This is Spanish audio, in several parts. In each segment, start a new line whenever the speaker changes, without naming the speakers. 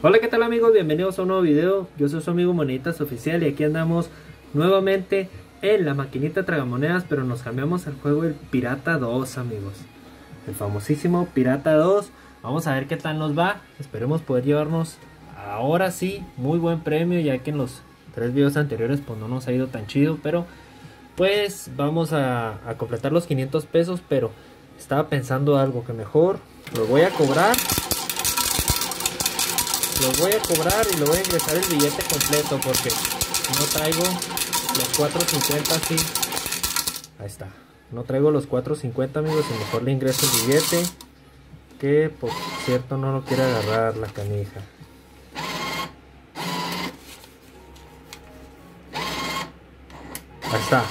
Hola, ¿qué tal amigos? Bienvenidos a un nuevo video. Yo soy su amigo Monitas Oficial y aquí andamos nuevamente en la maquinita tragamonedas, pero nos cambiamos al juego el Pirata 2, amigos. El famosísimo Pirata 2. Vamos a ver qué tal nos va. Esperemos poder llevarnos ahora sí muy buen premio, ya que en los tres videos anteriores pues no nos ha ido tan chido, pero pues vamos a, a completar los 500 pesos, pero estaba pensando algo que mejor lo voy a cobrar lo voy a cobrar y lo voy a ingresar el billete completo porque no traigo los 4.50 así. Ahí está. No traigo los 4.50 amigos y mejor le ingreso el billete. Que por cierto no lo quiere agarrar la canija. Ahí está.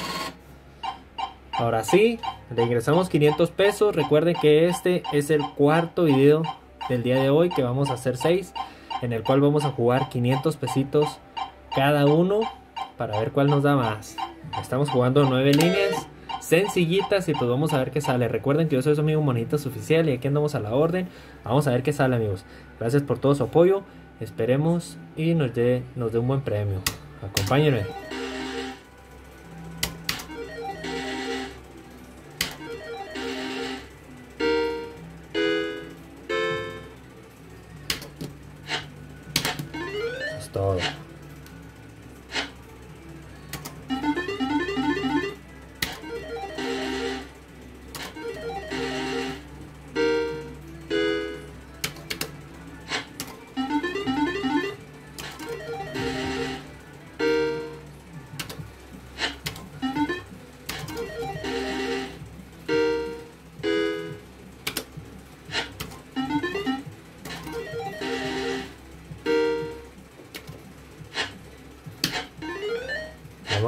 Ahora sí, le ingresamos 500 pesos. Recuerden que este es el cuarto video del día de hoy que vamos a hacer 6 en el cual vamos a jugar 500 pesitos cada uno para ver cuál nos da más. Estamos jugando 9 líneas sencillitas y pues vamos a ver qué sale. Recuerden que yo soy su amigo Monitas Oficial y aquí andamos a la orden. Vamos a ver qué sale amigos. Gracias por todo su apoyo. Esperemos y nos dé, nos dé un buen premio. Acompáñenme.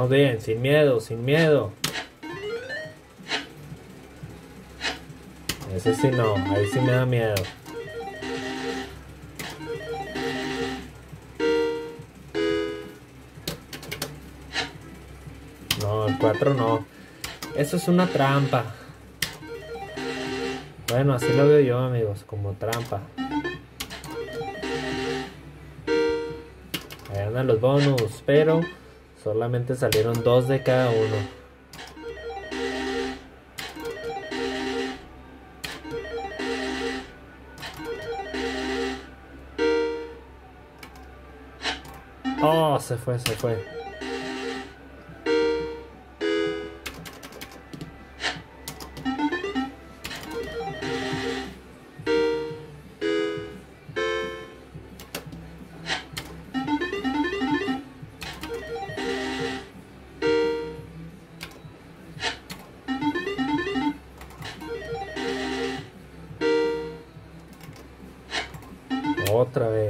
Vamos bien, sin miedo, sin miedo. Ese sí no, ahí sí me da miedo. No, el 4 no. Eso es una trampa. Bueno, así lo veo yo, amigos, como trampa. Ahí andan los bonus, pero Solamente salieron dos de cada uno. Oh, se fue, se fue. Otra vez.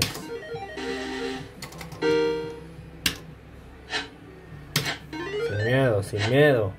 Sin miedo, sin miedo.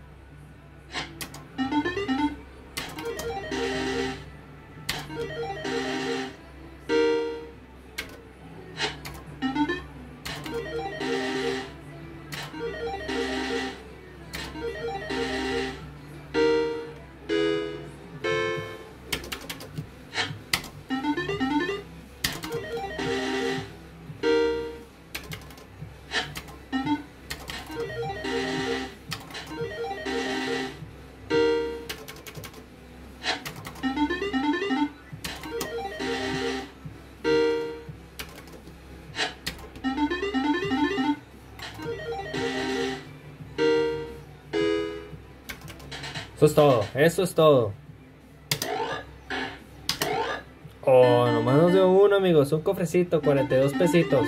Eso es todo, eso es todo. Oh, nomás nos dio uno, amigos. Un cofrecito, 42 pesitos.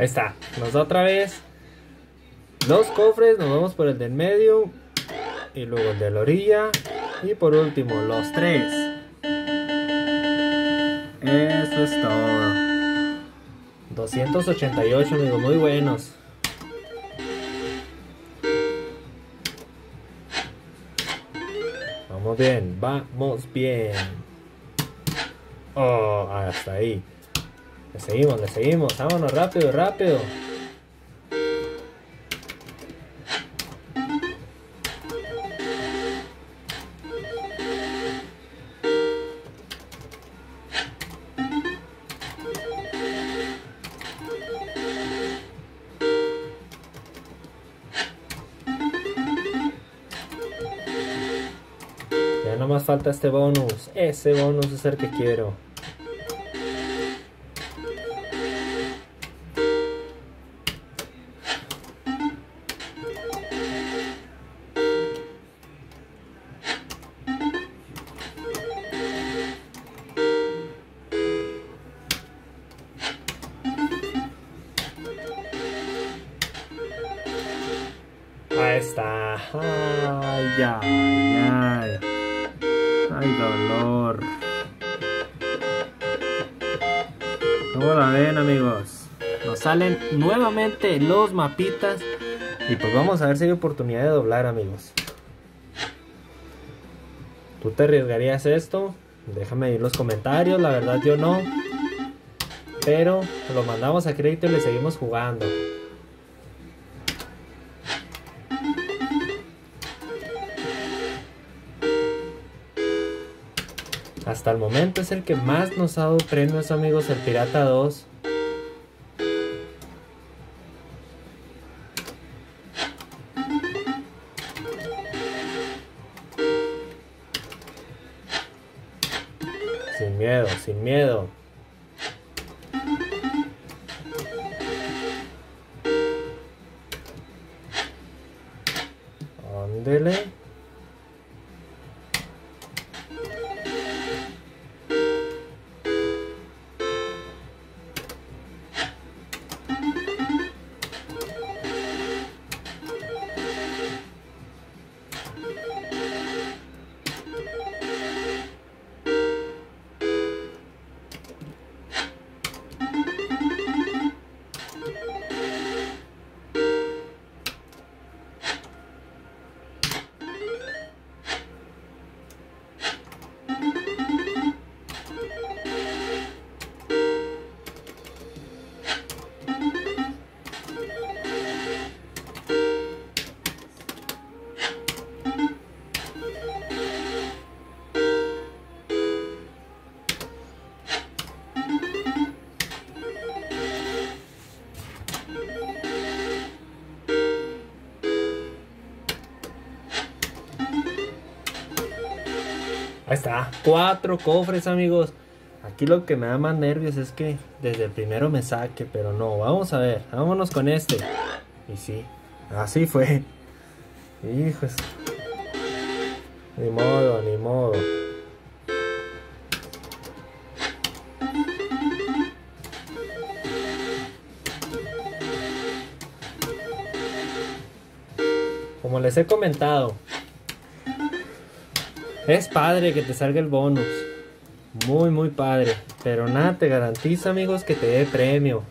Ahí está. Nos da otra vez. Dos cofres. Nos vamos por el del medio. y luego el de la orilla y por último los tres. Eso es todo. 288 amigos, muy buenos. Vamos bien, vamos bien. Oh, hasta ahí. Le seguimos, le seguimos. Vámonos rápido, rápido. Ya no más falta este bonus. Ese bonus es el que quiero. Está. Ay, ay, ay. Ay, dolor. ¿Cómo la ven, amigos? Nos salen nuevamente los mapitas. Y pues vamos a ver si hay oportunidad de doblar, amigos. ¿Tú te arriesgarías esto? Déjame en los comentarios. La verdad, yo no. Pero lo mandamos a crédito y le seguimos jugando. Hasta el momento es el que más nos ha dado premios, amigos, el Pirata 2. Sin miedo, sin miedo. Ándele. Cuatro cofres amigos. Aquí lo que me da más nervios es que desde el primero me saque, pero no, vamos a ver, vámonos con este. Y sí, así fue. Hijos. Ni modo, ni modo. Como les he comentado, es padre que te salga el bonus. Muy, muy padre. Pero nada te garantiza, amigos, que te dé premio.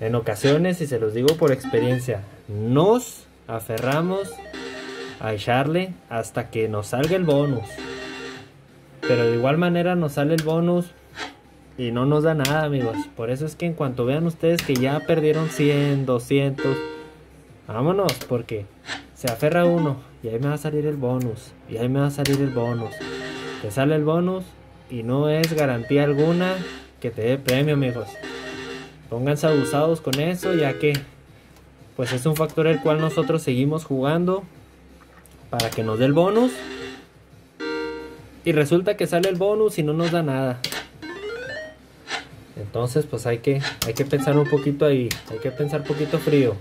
En ocasiones, y se los digo por experiencia, nos aferramos a echarle hasta que nos salga el bonus. Pero de igual manera nos sale el bonus y no nos da nada, amigos. Por eso es que en cuanto vean ustedes que ya perdieron 100, 200, vámonos, porque se aferra uno y ahí me va a salir el bonus. Y ahí me va a salir el bonus. Te sale el bonus y no es garantía alguna que te dé premio, amigos. Pónganse abusados con eso, ya que pues es un factor el cual nosotros seguimos jugando para que nos dé el bonus. Y resulta que sale el bonus y no nos da nada. Entonces, pues hay que hay que pensar un poquito ahí, hay que pensar un poquito frío.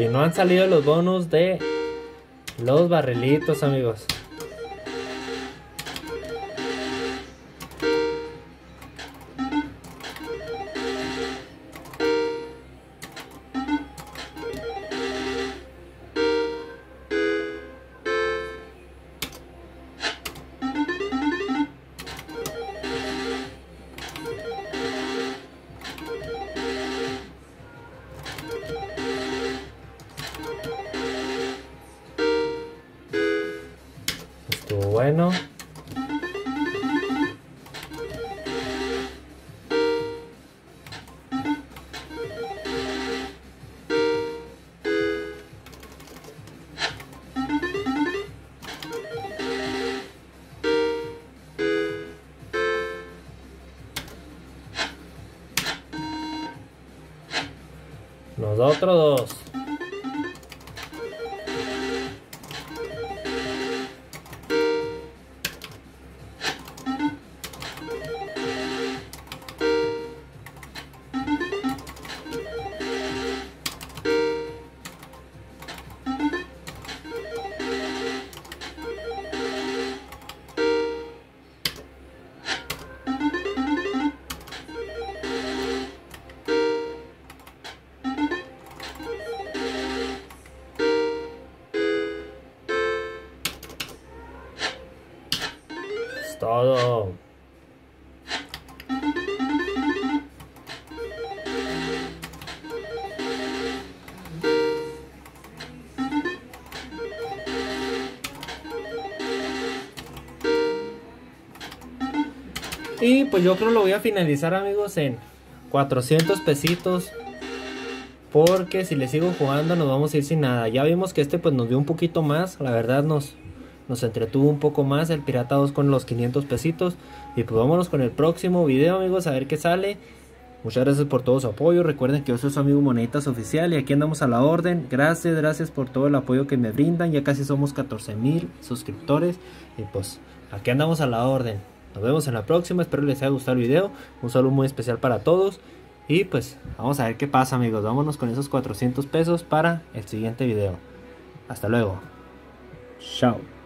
Y no han salido los bonos de los barrilitos, amigos. Estuvo bueno. Nosotros dos. Y pues yo creo lo voy a finalizar amigos en 400 pesitos. Porque si le sigo jugando nos vamos a ir sin nada. Ya vimos que este pues nos dio un poquito más. La verdad nos, nos entretuvo un poco más el Pirata 2 con los 500 pesitos. Y pues vámonos con el próximo video amigos a ver qué sale. Muchas gracias por todo su apoyo. Recuerden que yo soy su amigo Moneditas Oficial y aquí andamos a la orden. Gracias, gracias por todo el apoyo que me brindan. Ya casi somos 14 mil suscriptores. Y pues aquí andamos a la orden. Nos vemos en la próxima. Espero les haya gustado el video. Un saludo muy especial para todos. Y pues vamos a ver qué pasa amigos. Vámonos con esos 400 pesos para el siguiente video. Hasta luego. Chao.